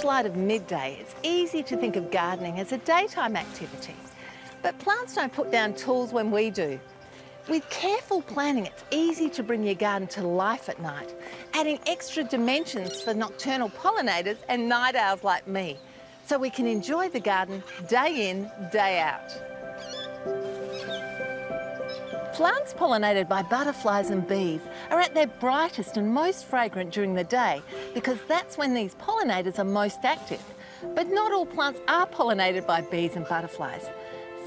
fresh light of midday, it's easy to think of gardening as a daytime activity. But plants don't put down tools when we do. With careful planning, it's easy to bring your garden to life at night, adding extra dimensions for nocturnal pollinators and night owls like me, so we can enjoy the garden day in, day out. Plants pollinated by butterflies and bees are at their brightest and most fragrant during the day because that's when these pollinators are most active. But not all plants are pollinated by bees and butterflies.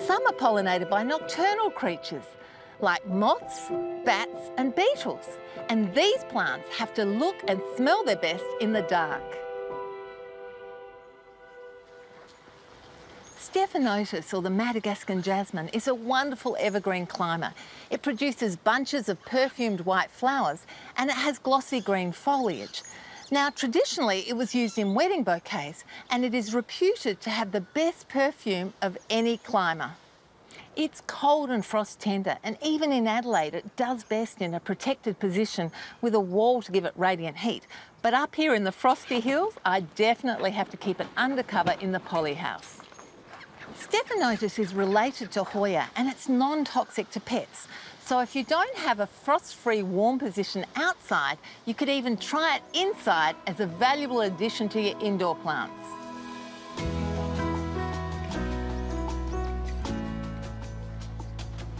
Some are pollinated by nocturnal creatures like moths, bats and beetles. And these plants have to look and smell their best in the dark. Stephanotis, or the Madagascan jasmine, is a wonderful evergreen climber. It produces bunches of perfumed white flowers and it has glossy green foliage. Now, traditionally, it was used in wedding bouquets and it is reputed to have the best perfume of any climber. It's cold and frost tender, and even in Adelaide, it does best in a protected position with a wall to give it radiant heat. But up here in the frosty hills, I definitely have to keep it undercover in the polyhouse. Stephanotis is related to Hoya and it's non-toxic to pets. So if you don't have a frost-free warm position outside, you could even try it inside as a valuable addition to your indoor plants.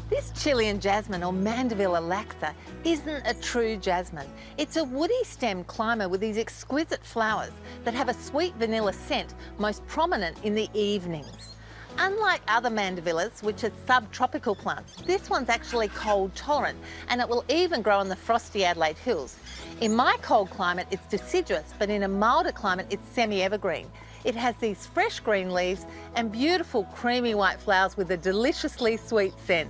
This Chilean jasmine, or Mandevilla laxa, isn't a true jasmine. It's a woody stemmed climber with these exquisite flowers that have a sweet vanilla scent, most prominent in the evenings. Unlike other mandevillas, which are subtropical plants, this one's actually cold tolerant and it will even grow in the frosty Adelaide Hills. In my cold climate, it's deciduous, but in a milder climate, it's semi-evergreen. It has these fresh green leaves and beautiful creamy white flowers with a deliciously sweet scent.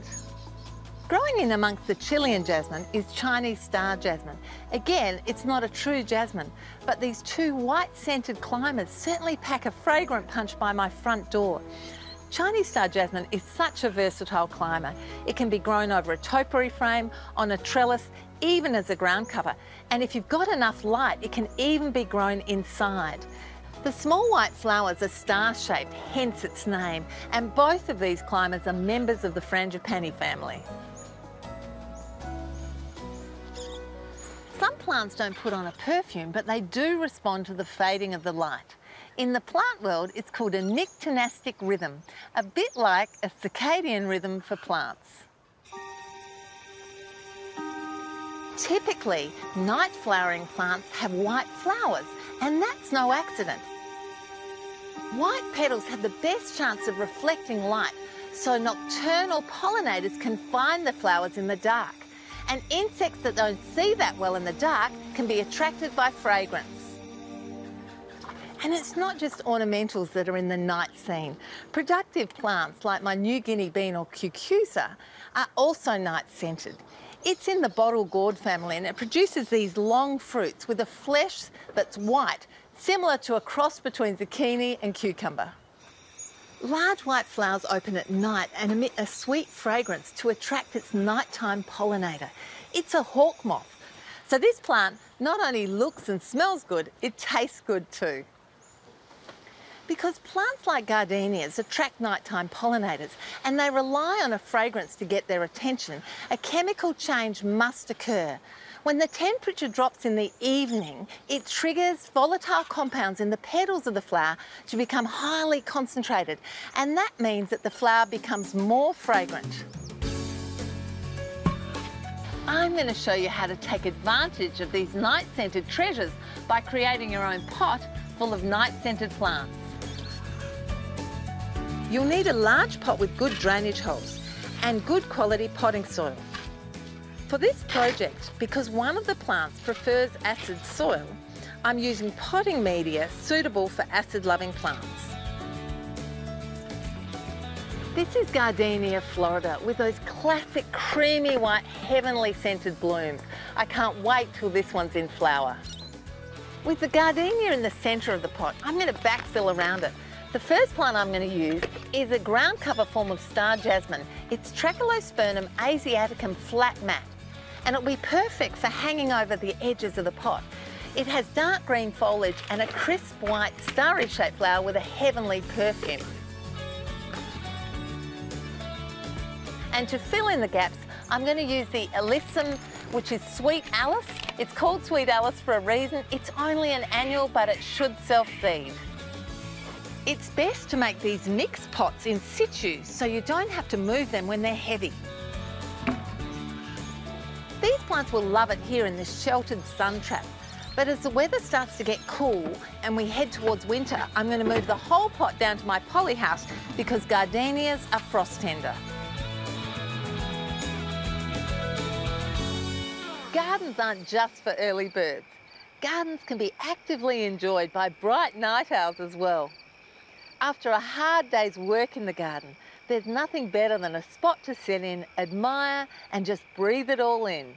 Growing in amongst the Chilean jasmine is Chinese star jasmine. Again, it's not a true jasmine, but these two white-scented climbers certainly pack a fragrant punch by my front door. Chinese star jasmine is such a versatile climber. It can be grown over a topiary frame, on a trellis, even as a ground cover. And if you've got enough light, it can even be grown inside. The small white flowers are star-shaped, hence its name, and both of these climbers are members of the Frangipani family. Some plants don't put on a perfume, but they do respond to the fading of the light. In the plant world, it's called a nyctinastic rhythm, a bit like a circadian rhythm for plants. Typically, night flowering plants have white flowers, and that's no accident. White petals have the best chance of reflecting light, so nocturnal pollinators can find the flowers in the dark. And insects that don't see that well in the dark can be attracted by fragrance. And it's not just ornamentals that are in the night scene. Productive plants like my New Guinea bean or cucuzza are also night scented. It's in the bottle gourd family and it produces these long fruits with a flesh that's white, similar to a cross between zucchini and cucumber. Large white flowers open at night and emit a sweet fragrance to attract its nighttime pollinator. It's a hawk moth. So this plant not only looks and smells good, it tastes good too. Because plants like gardenias attract nighttime pollinators and they rely on a fragrance to get their attention, a chemical change must occur. When the temperature drops in the evening, it triggers volatile compounds in the petals of the flower to become highly concentrated, and that means that the flower becomes more fragrant. I'm going to show you how to take advantage of these night-scented treasures by creating your own pot full of night-scented plants. You'll need a large pot with good drainage holes and good quality potting soil. For this project, because one of the plants prefers acid soil, I'm using potting media suitable for acid-loving plants. This is Gardenia florida with those classic creamy white heavenly scented blooms. I can't wait till this one's in flower. With the gardenia in the centre of the pot, I'm going to backfill around it the first plant I'm going to use is a ground cover form of star jasmine. It's Trachelospermum asiaticum flat mat and it'll be perfect for hanging over the edges of the pot. It has dark green foliage and a crisp white starry shaped flower with a heavenly perfume. And to fill in the gaps, I'm going to use the Alyssum, which is Sweet Alice. It's called Sweet Alice for a reason. It's only an annual, but it should self-seed. It's best to make these mixed pots in situ so you don't have to move them when they're heavy. These plants will love it here in this sheltered sun trap. But as the weather starts to get cool and we head towards winter, I'm going to move the whole pot down to my poly house because gardenias are frost tender. Gardens aren't just for early birds. Gardens can be actively enjoyed by bright night owls as well. After a hard day's work in the garden, there's nothing better than a spot to sit in, admire and just breathe it all in.